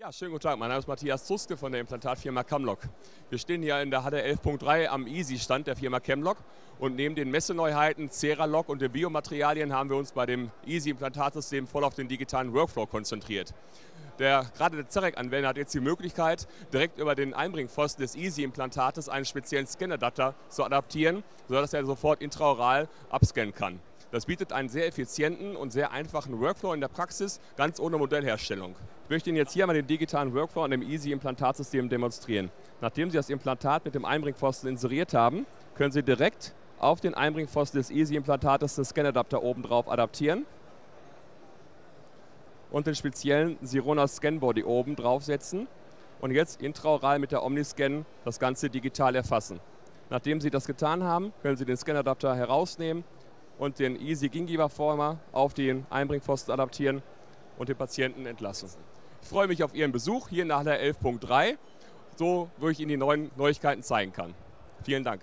Ja, schönen guten Tag. Mein Name ist Matthias Zuske von der Implantatfirma Camlock. Wir stehen hier in der Halle 11.3 am Easy-Stand der Firma Camlock und neben den Messeneuheiten Ceralock und den Biomaterialien haben wir uns bei dem Easy-Implantatsystem voll auf den digitalen Workflow konzentriert. Der, gerade der Zerek-Anwender hat jetzt die Möglichkeit, direkt über den Einbringpfosten des Easy-Implantates einen speziellen Scanadapter zu adaptieren, sodass er sofort intraoral abscannen kann. Das bietet einen sehr effizienten und sehr einfachen Workflow in der Praxis, ganz ohne Modellherstellung. Ich möchte Ihnen jetzt hier mal den digitalen Workflow an dem Easy-Implantatsystem demonstrieren. Nachdem Sie das Implantat mit dem Einbringpfosten inseriert haben, können Sie direkt auf den Einbringpfosten des Easy-Implantates den Scanadapter oben drauf adaptieren und den speziellen Sirona Scanbody oben draufsetzen und jetzt intraoral mit der Omniscan das Ganze digital erfassen. Nachdem Sie das getan haben, können Sie den Scanadapter herausnehmen und den Easy Gingiva Former auf den Einbringpfosten adaptieren und den Patienten entlassen. Ich freue mich auf Ihren Besuch hier in der Halle 11.3, so wo ich Ihnen die neuen Neuigkeiten zeigen kann. Vielen Dank.